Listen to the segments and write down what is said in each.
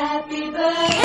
Happy birthday.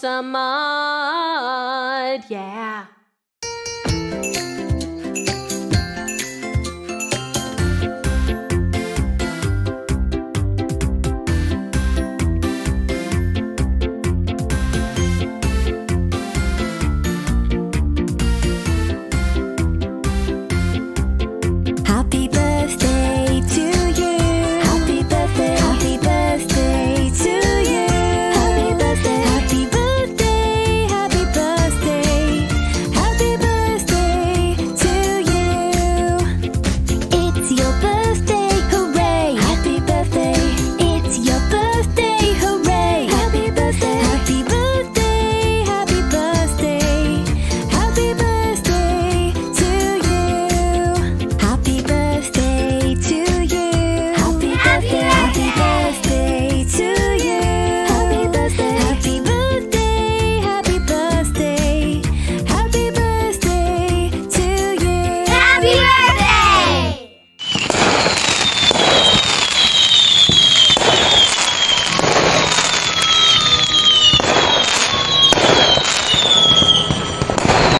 Some mud, Yeah.